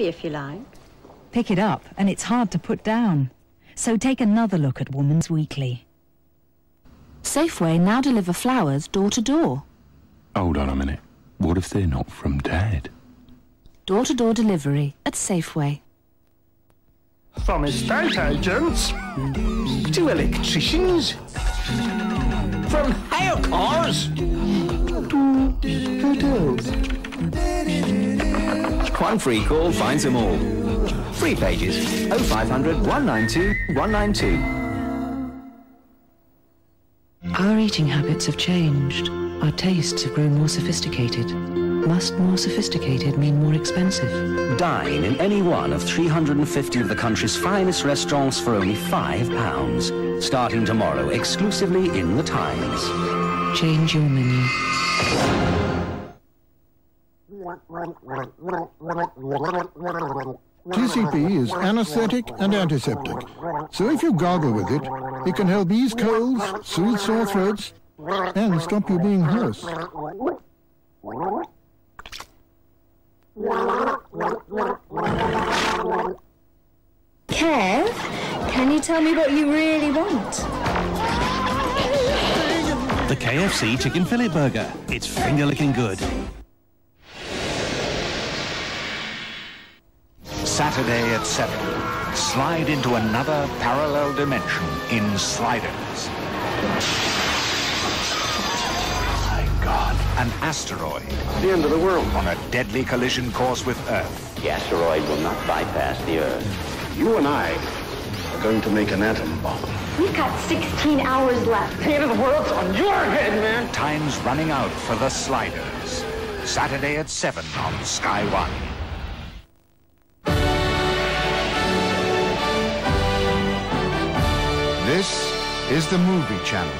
baby, if you like. Pick it up, and it's hard to put down. So take another look at Woman's Weekly. Safeway now deliver flowers door to door. Hold on a minute. What if they're not from Dad? Door to door delivery at Safeway. From estate agents to electricians. From hire cars to hotels. One free call finds them all. Free pages 0500 192 192. Our eating habits have changed. Our tastes have grown more sophisticated. Must more sophisticated mean more expensive? Dine in any one of 350 of the country's finest restaurants for only £5. Starting tomorrow exclusively in the Times. Change your menu. TCP is anesthetic and antiseptic. So if you gargle with it, it can help ease colds, soothe sore throats, and stop you being hoarse. Kev, can you tell me what you really want? The KFC Chicken Fillet Burger. It's finger licking good. Saturday at 7. Slide into another parallel dimension in Sliders. My God. An asteroid. The end of the world. On a deadly collision course with Earth. The asteroid will not bypass the Earth. You and I are going to make an atom bomb. We've got 16 hours left. The end of the world's on your head, man. Time's running out for the Sliders. Saturday at 7 on Sky One. This is the Movie Channel,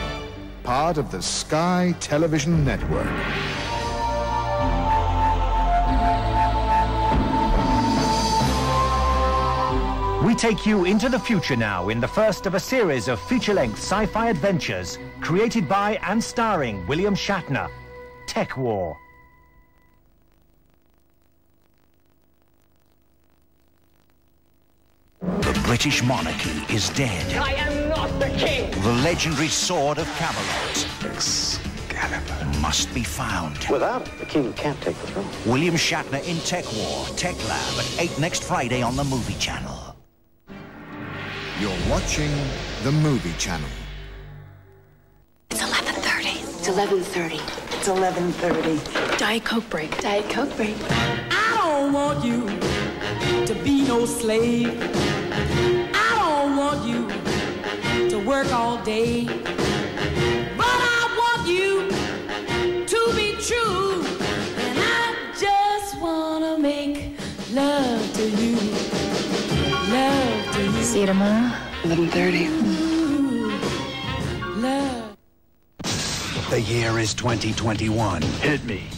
part of the Sky Television Network. We take you into the future now in the first of a series of feature-length sci-fi adventures created by and starring William Shatner, TekWar. The British monarchy is dead. I am not the king. The legendary sword of Camelot. Excalibur. Must be found. Without it, the king can't take the throne. William Shatner in TekWar, Tech Lab at 8 next Friday on the Movie Channel. You're watching the Movie Channel. It's 11.30. It's 11.30. It's 11.30. Diet Coke break. Diet Coke break. I don't want you to be no slave. I don't want you to work all day. But I want you to be true. And I just want to make love to you. Love to you. See you tomorrow, 11.30. Love. The year is 2021. Hit me.